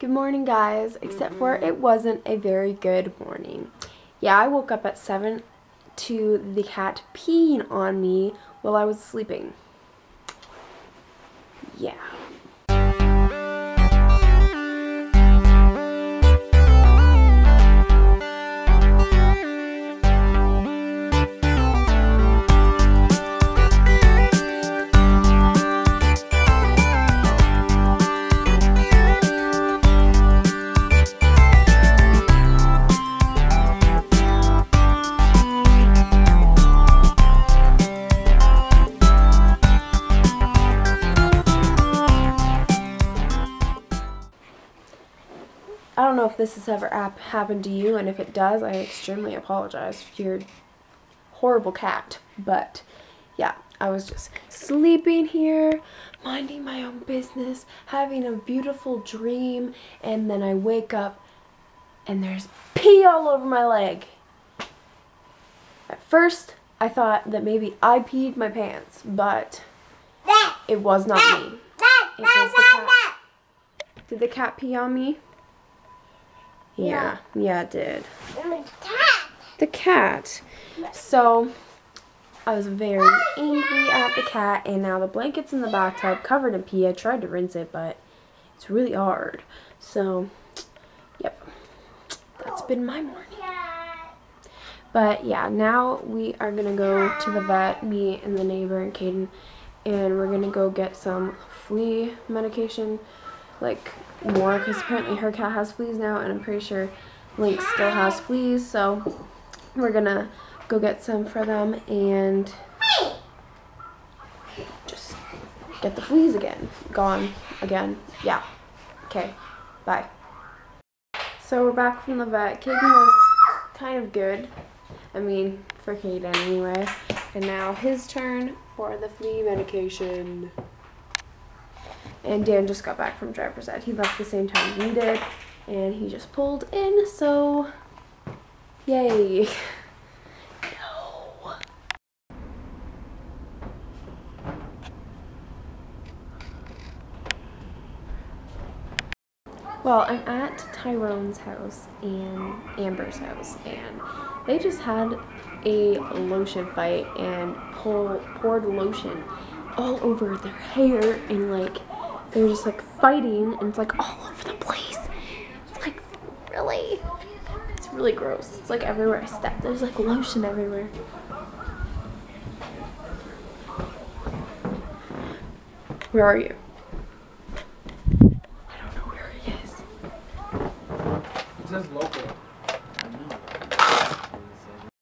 Good morning, guys. Except for it wasn't a very good morning. Yeah, I woke up at 7 to the cat peeing on me while I was sleeping. I don't know if this has ever happened to you, and if it does, I extremely apologize for your horrible cat. But yeah, I was just sleeping here, minding my own business, having a beautiful dream, and then I wake up and there's pee all over my leg. At first, I thought that maybe I peed my pants, but it was not me. It was the cat. Did the cat pee on me? Yeah, yeah, it did. The cat. The cat. So, I was very angry at the cat, and now the blanket's in the bathtub covered in pee. I tried to rinse it, but it's really hard. So, yep, that's been my morning. But yeah, now we are gonna go to the vet, me and the neighbor and Cayden, and we're gonna go get some flea medication, like more because apparently her cat has fleas now and I'm pretty sure Link still has fleas so we're gonna go get some for them and just get the fleas again. Gone again. Yeah. Okay. Bye. So we're back from the vet. Cayden was kind of good. I mean for Cayden anyway. And now his turn for the flea medication and Dan just got back from driver's ed. He left the same time we did, and he just pulled in, so yay. No. Well, I'm at Tyrone's house and Amber's house, and they just had a lotion fight and pull, poured lotion all over their hair and like they're just like fighting and it's like all over the place. It's like really, it's really gross. It's like everywhere I step, there's like lotion everywhere. Where are you? I don't know where he is. It says local.